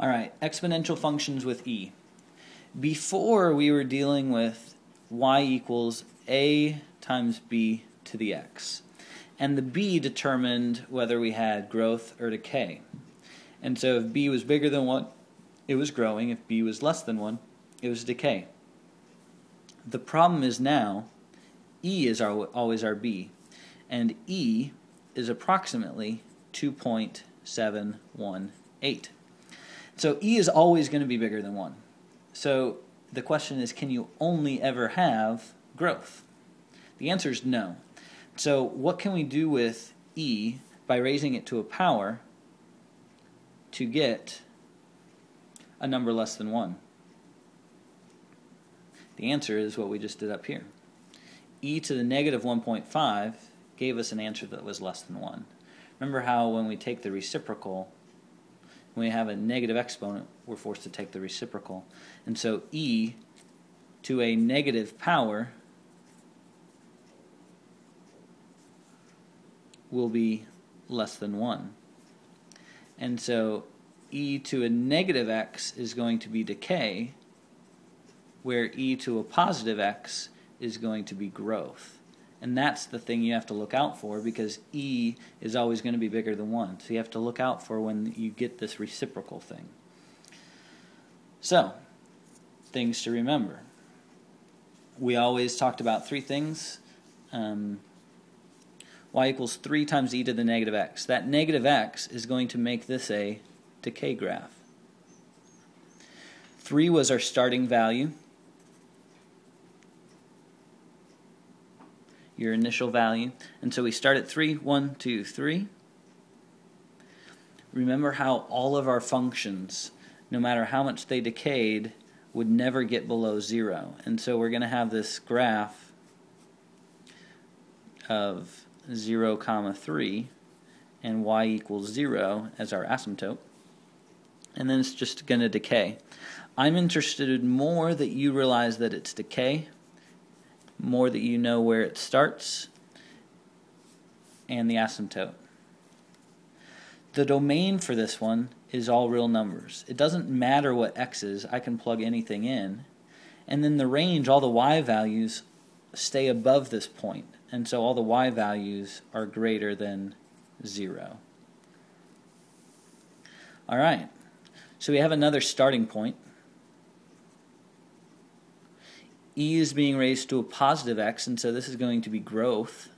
All right, exponential functions with e. Before we were dealing with y equals a times b to the x. And the b determined whether we had growth or decay. And so if b was bigger than 1, it was growing. If b was less than 1, it was decay. The problem is now e is our, always our b. And e is approximately 2.718. So e is always going to be bigger than 1. So the question is, can you only ever have growth? The answer is no. So what can we do with e by raising it to a power to get a number less than 1? The answer is what we just did up here. e to the negative 1.5 gave us an answer that was less than 1. Remember how when we take the reciprocal, when we have a negative exponent, we're forced to take the reciprocal. And so e to a negative power will be less than 1. And so e to a negative x is going to be decay, where e to a positive x is going to be growth. And that's the thing you have to look out for because E is always going to be bigger than 1. So you have to look out for when you get this reciprocal thing. So, things to remember. We always talked about three things. Um, y equals 3 times e to the negative x. That negative x is going to make this a decay graph. 3 was our starting value. Your initial value. And so we start at 3, 1, 2, 3. Remember how all of our functions, no matter how much they decayed, would never get below 0. And so we're going to have this graph of 0, comma 3 and y equals 0 as our asymptote. And then it's just going to decay. I'm interested more that you realize that it's decay more that you know where it starts, and the asymptote. The domain for this one is all real numbers. It doesn't matter what x is, I can plug anything in. And then the range, all the y values stay above this point, and so all the y values are greater than 0. All right, so we have another starting point. E is being raised to a positive x, and so this is going to be growth.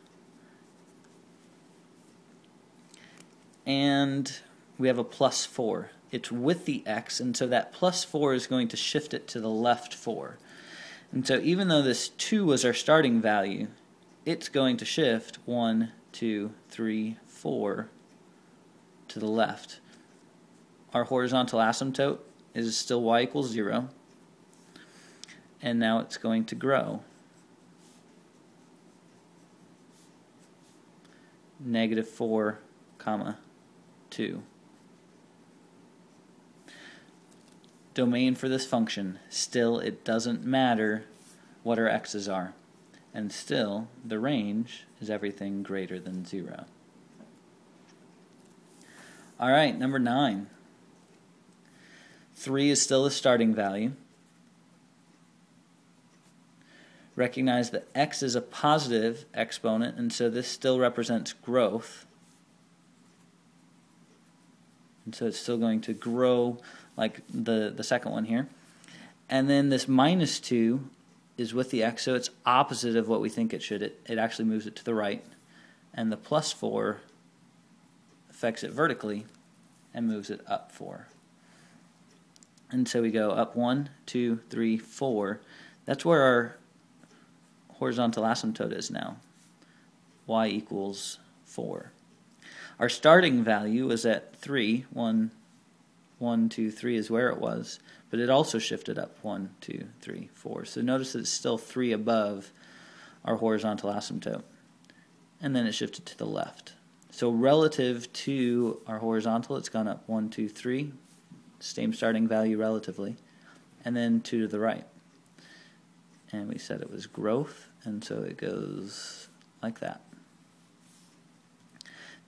And we have a plus 4. It's with the x, and so that plus 4 is going to shift it to the left 4. And so even though this 2 was our starting value, it's going to shift 1, 2, 3, 4 to the left. Our horizontal asymptote is still y equals 0 and now it's going to grow. Negative 4, comma 2. Domain for this function, still it doesn't matter what our x's are. And still, the range is everything greater than 0. All right, number 9. 3 is still the starting value. Recognize that x is a positive exponent, and so this still represents growth. And so it's still going to grow like the, the second one here. And then this minus 2 is with the x, so it's opposite of what we think it should. It, it actually moves it to the right. And the plus 4 affects it vertically and moves it up 4. And so we go up one, two, three, four. That's where our horizontal asymptote is now. y equals 4. Our starting value was at 3. 1, 1, 2, 3 is where it was, but it also shifted up 1, 2, 3, 4. So notice that it's still 3 above our horizontal asymptote. And then it shifted to the left. So relative to our horizontal, it's gone up 1, 2, 3. Same starting value relatively. And then 2 to the right. And we said it was growth and so it goes like that.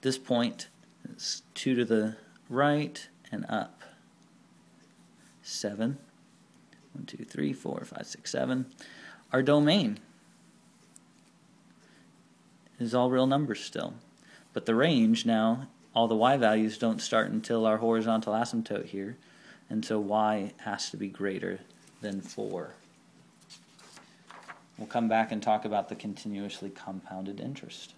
This point is 2 to the right and up. 7. 1, 2, 3, 4, 5, 6, 7. Our domain is all real numbers still. But the range now, all the y values don't start until our horizontal asymptote here. And so y has to be greater than 4. We'll come back and talk about the continuously compounded interest.